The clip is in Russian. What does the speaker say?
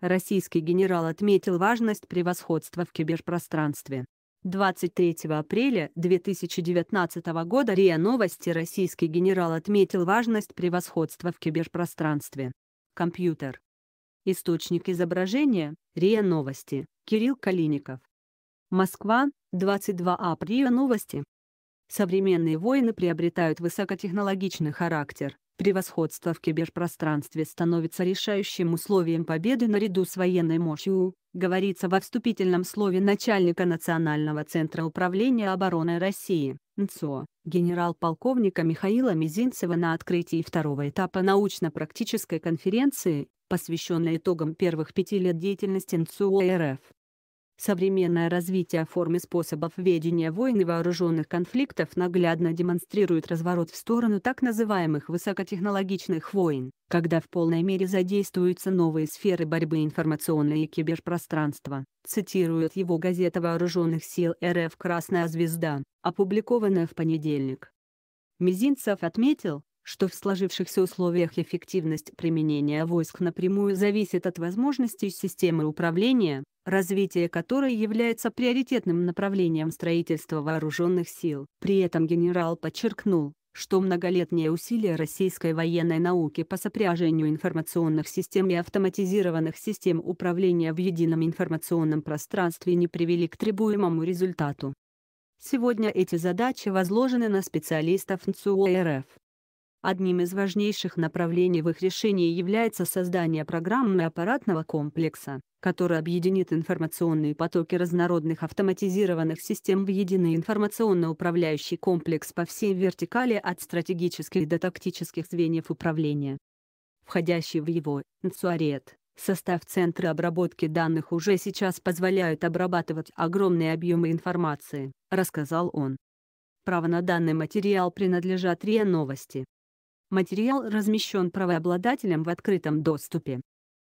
российский генерал отметил важность превосходства в киберпространстве. 23 апреля 2019 года РИА Новости российский генерал отметил важность превосходства в киберпространстве. Компьютер. Источник изображения – РИА Новости, Кирилл Калиников. Москва, 22 апреля Новости. Современные войны приобретают высокотехнологичный характер. Превосходство в киберпространстве становится решающим условием победы наряду с военной мощью, говорится во вступительном слове начальника Национального центра управления обороной России, НЦО, генерал-полковника Михаила Мизинцева на открытии второго этапа научно-практической конференции, посвященной итогам первых пяти лет деятельности НЦО РФ. Современное развитие форм и способов ведения войн и вооруженных конфликтов наглядно демонстрирует разворот в сторону так называемых высокотехнологичных войн, когда в полной мере задействуются новые сферы борьбы информационное и киберпространства, цитирует его газета Вооруженных сил РФ «Красная звезда», опубликованная в понедельник. Мизинцев отметил, что в сложившихся условиях эффективность применения войск напрямую зависит от возможностей системы управления, развитие которой является приоритетным направлением строительства вооруженных сил. При этом генерал подчеркнул, что многолетние усилия российской военной науки по сопряжению информационных систем и автоматизированных систем управления в едином информационном пространстве не привели к требуемому результату. Сегодня эти задачи возложены на специалистов НЦУ РФ. Одним из важнейших направлений в их решении является создание программно-аппаратного комплекса, который объединит информационные потоки разнородных автоматизированных систем в единый информационно-управляющий комплекс по всей вертикали от стратегических до тактических звеньев управления. Входящий в его НЦУАРЕТ состав Центра обработки данных уже сейчас позволяют обрабатывать огромные объемы информации, рассказал он. Право на данный материал принадлежат РИА Новости. Материал размещен правообладателем в открытом доступе.